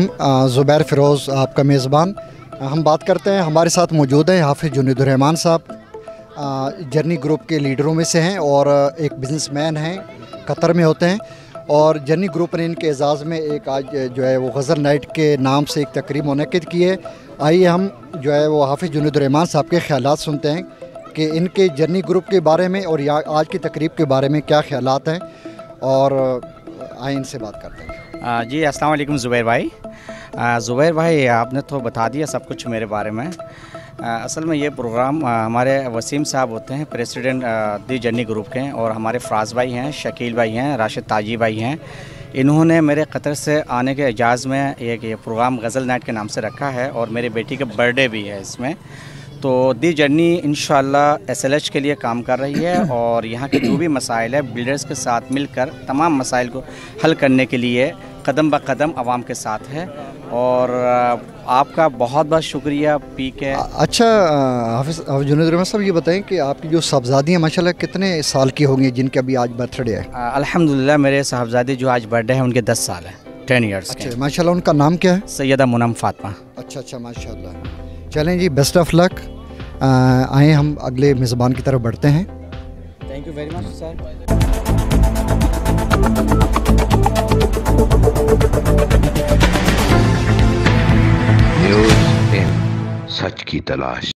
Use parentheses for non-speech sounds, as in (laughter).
ज़ुबैर फ़िरोज़, आपका मेज़बान। हम बात करते हैं, हमारे साथ मौजूद हैं हाफिज़ जुनीदुररहमान साहब। जर्नी ग्रुप के लीडरों में से हैं और एक बिज़नेसमैन हैं, कतर में होते हैं। और जर्नी ग्रुप ने इनके एजाज़ में एक आज जो है वो गज़ल नाइट के नाम से एक तकरीब मनद की है। आइए हम जो है वो हाफिज़ जुनीदुररहमान साहब के ख्याल सुनते हैं कि इनके जर्नी ग्रुप के बारे में और आज की तकरीब के बारे में क्या ख्याल हैं। और आए इनसे बात करते हैं। जी, अस्सलाम वालेकुम ज़ुबैर भाई। ज़ुबैर भाई, आपने तो बता दिया सब कुछ मेरे बारे में। असल में ये प्रोग्राम हमारे वसीम साहब होते हैं, प्रेसिडेंट दी जर्नी ग्रुप के और हमारे फराज भाई हैं, शकील भाई हैं, राशिद ताजी भाई हैं। इन्होंने मेरे कतर से आने के एजाज़ में एक ये प्रोग्राम गज़ल नाइट के नाम से रखा है और मेरी बेटी का बर्थडे भी है इसमें। तो दी जर्नी इन एस के लिए काम कर रही है (coughs) और यहाँ के जो भी मसाइल है बिल्डर्स के साथ मिलकर तमाम मसाइल को हल करने के लिए कदम ब कदम आवाम के साथ है। और आपका बहुत बहुत शुक्रिया पी के अच्छा हाफिज़ जुनेद साहब ये बताएँ कि आपकी जो साहबजादी हैं माशाल्लाह कितने साल की होंगी जिनके अभी आज बर्थडे है? अल्हम्दुलिल्लाह मेरे साहबजादी जो आज बर्थडे है उनके दस साल है टेन ईयर्स अच्छा माशाल्लाह उनका नाम क्या है? सैदा मुनम फातमा। अच्छा अच्छा माशाल्लाह। चलें जी बेस्ट ऑफ़ लक आए हम अगले मेज़बान की तरफ़ बढ़ते हैं। Thank you very much sir news in सच की तलाश